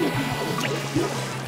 よし!